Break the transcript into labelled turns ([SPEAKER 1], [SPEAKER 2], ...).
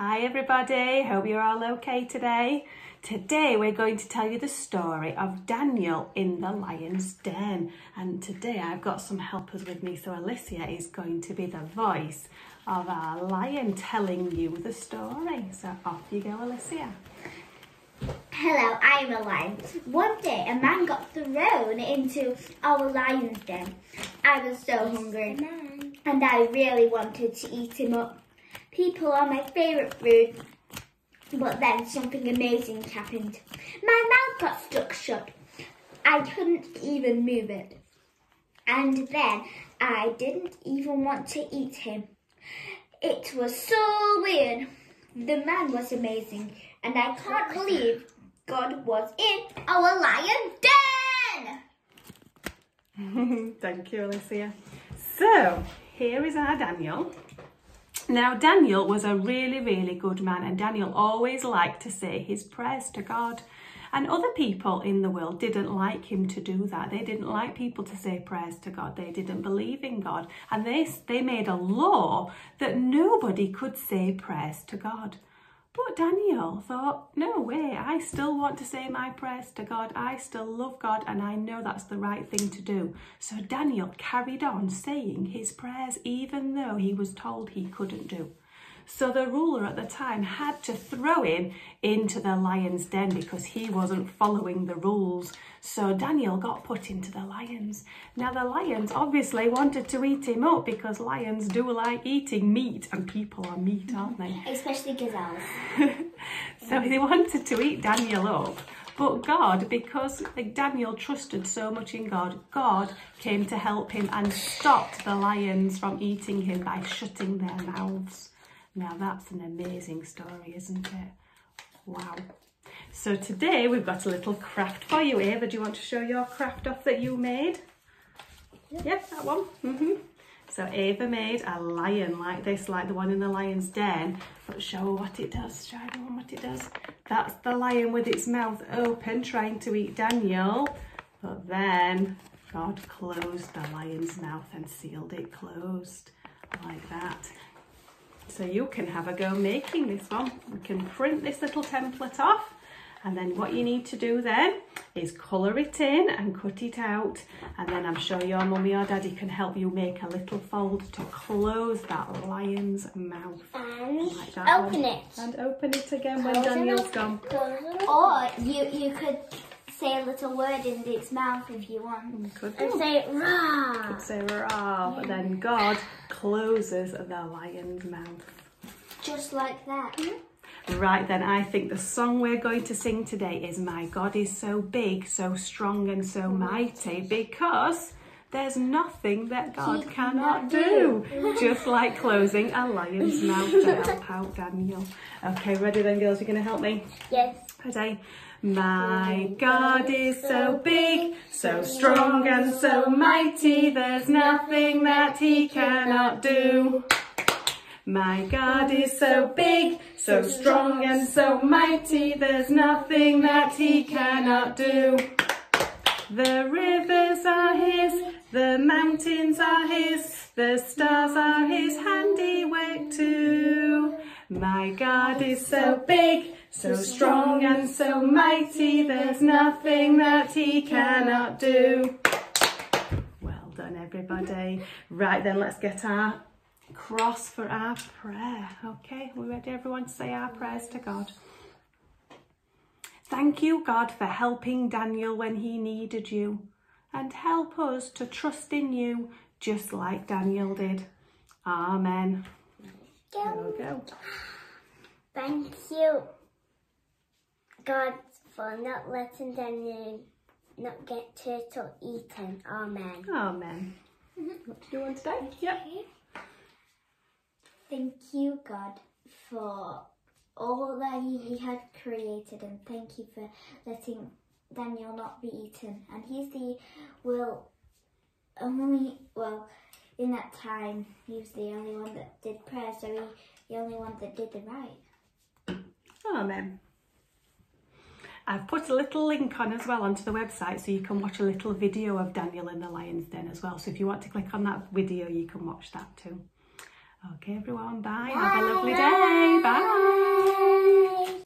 [SPEAKER 1] Hi everybody, hope you're all okay today. Today we're going to tell you the story of Daniel in the lion's den. And today I've got some helpers with me, so Alicia is going to be the voice of our lion telling you the story. So off you go, Alicia.
[SPEAKER 2] Hello, I'm a lion. One day a man got thrown into our lion's den. I was so hungry and I really wanted to eat him up. People are my favourite food, but then something amazing happened. My mouth got stuck shut. I couldn't even move it. And then I didn't even want to eat him. It was so weird. The man was amazing, and I can't believe God was in our lion den.
[SPEAKER 1] Thank you, Alicia. So, here is our Daniel. Now, Daniel was a really, really good man, and Daniel always liked to say his prayers to God. And other people in the world didn't like him to do that. They didn't like people to say prayers to God. They didn't believe in God. And they, they made a law that nobody could say prayers to God. But Daniel thought, no way, I still want to say my prayers to God. I still love God and I know that's the right thing to do. So Daniel carried on saying his prayers even though he was told he couldn't do. So the ruler at the time had to throw him into the lion's den because he wasn't following the rules. So Daniel got put into the lions. Now the lions obviously wanted to eat him up because lions do like eating meat and people are meat, aren't they?
[SPEAKER 2] Especially gazelles.
[SPEAKER 1] so they wanted to eat Daniel up. But God, because Daniel trusted so much in God, God came to help him and stopped the lions from eating him by shutting their mouths. Now that's an amazing story, isn't it? Wow. So today we've got a little craft for you. Ava, do you want to show your craft off that you made? Yep, yeah, that one. Mm -hmm. So Ava made a lion like this, like the one in the lion's den. But show what it does. Show everyone what it does. That's the lion with its mouth open, trying to eat Daniel. But then God closed the lion's mouth and sealed it closed like that. So you can have a go making this one. You can print this little template off and then what you need to do then is colour it in and cut it out and then I'm sure your mummy or daddy can help you make a little fold to close that lion's mouth.
[SPEAKER 2] And like open
[SPEAKER 1] one.
[SPEAKER 2] it.
[SPEAKER 1] And open it again when Daniel's gone.
[SPEAKER 2] Or you, you could say a little word in its mouth if you want.
[SPEAKER 1] You could
[SPEAKER 2] and say rah.
[SPEAKER 1] You could say rah, but then God closes the lion's mouth.
[SPEAKER 2] Just like that.
[SPEAKER 1] Right then, I think the song we're going to sing today is My God is so big, so strong and so mighty because there's nothing that God he cannot do. Just like closing a lion's mouth to help out Daniel. Okay, ready then girls, you're going to help me?
[SPEAKER 2] Yes.
[SPEAKER 1] Ready? My God is so big, so strong and so mighty, there's nothing that he cannot do. My God is so big, so strong and so mighty, there's nothing that he cannot do. The rivers are the mountains are his, the stars are his handiwork too. My God is so big, so strong and so mighty, there's nothing that he cannot do. Well done, everybody. Right then, let's get our cross for our prayer. Okay, we ready, everyone, to say our prayers to God? Thank you, God, for helping Daniel when he needed you, and help us to trust in you just like Daniel did. Amen. There we go.
[SPEAKER 2] Thank you, God, for not letting Daniel not get turtle eaten. Amen.
[SPEAKER 1] Amen. What do you want today? Yep.
[SPEAKER 2] Thank you, God, for all that he had created and thank you for letting Daniel not be eaten. And he's the, will only, well, in that time, he was the only one that did prayer, so he, the only one that did the right.
[SPEAKER 1] Oh, Amen. I've put a little link on as well onto the website so you can watch a little video of Daniel in the Lion's Den as well. So if you want to click on that video, you can watch that too. Okay, everyone, bye. bye. Have a lovely day.